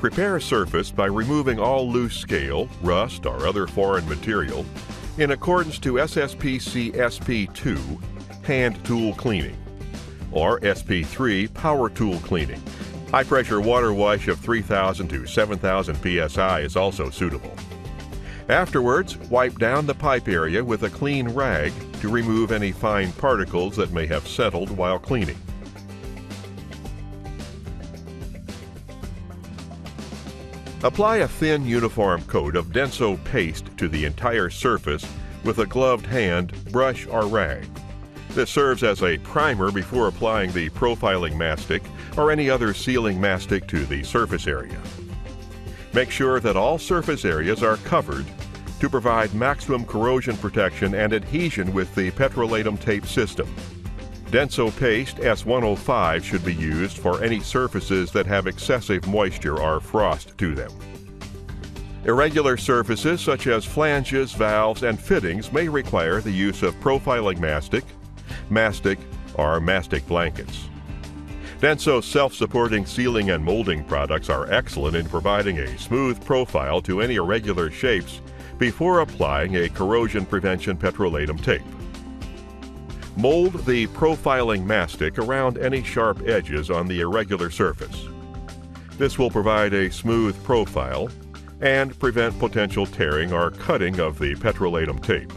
Prepare a surface by removing all loose scale, rust, or other foreign material in accordance to SSPC SP2 hand tool cleaning or SP3 power tool cleaning. High pressure water wash of 3000 to 7000 psi is also suitable. Afterwards, wipe down the pipe area with a clean rag to remove any fine particles that may have settled while cleaning. Apply a thin uniform coat of Denso paste to the entire surface with a gloved hand, brush, or rag. This serves as a primer before applying the profiling mastic or any other sealing mastic to the surface area. Make sure that all surface areas are covered to provide maximum corrosion protection and adhesion with the petrolatum tape system. Denso Paste S105 should be used for any surfaces that have excessive moisture or frost to them. Irregular surfaces such as flanges, valves, and fittings may require the use of profiling mastic, mastic, or mastic blankets. Denso's self-supporting sealing and molding products are excellent in providing a smooth profile to any irregular shapes before applying a corrosion prevention petrolatum tape. Mold the profiling mastic around any sharp edges on the irregular surface. This will provide a smooth profile and prevent potential tearing or cutting of the petrolatum tape.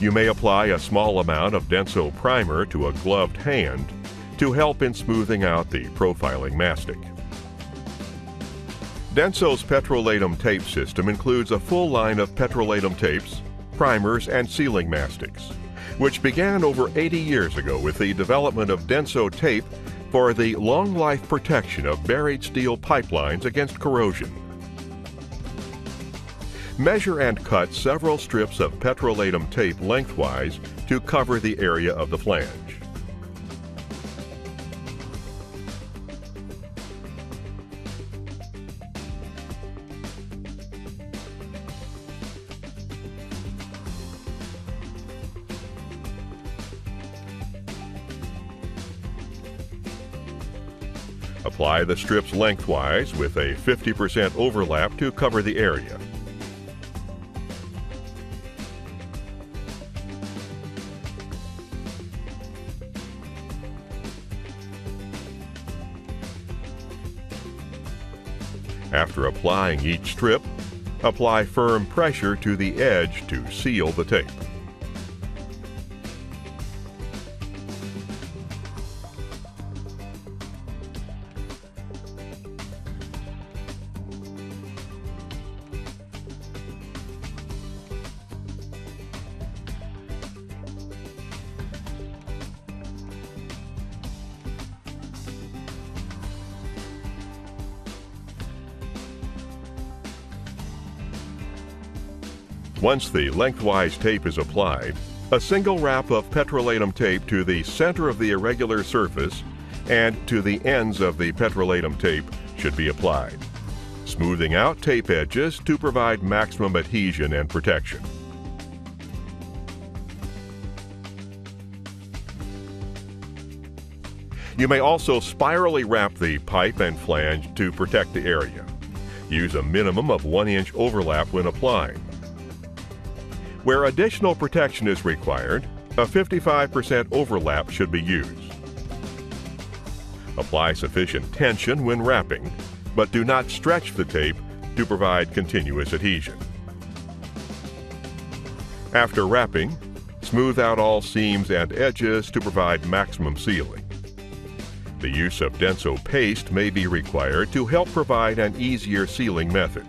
You may apply a small amount of Denso primer to a gloved hand to help in smoothing out the profiling mastic. Denso's petrolatum tape system includes a full line of petrolatum tapes, primers, and sealing mastics, which began over 80 years ago with the development of Denso tape for the long life protection of buried steel pipelines against corrosion. Measure and cut several strips of petrolatum tape lengthwise to cover the area of the flange. Apply the strips lengthwise with a 50% overlap to cover the area. After applying each strip, apply firm pressure to the edge to seal the tape. Once the lengthwise tape is applied, a single wrap of petrolatum tape to the center of the irregular surface and to the ends of the petrolatum tape should be applied, smoothing out tape edges to provide maximum adhesion and protection. You may also spirally wrap the pipe and flange to protect the area. Use a minimum of 1 inch overlap when applying. Where additional protection is required, a 55% overlap should be used. Apply sufficient tension when wrapping, but do not stretch the tape to provide continuous adhesion. After wrapping, smooth out all seams and edges to provide maximum sealing. The use of Denso paste may be required to help provide an easier sealing method.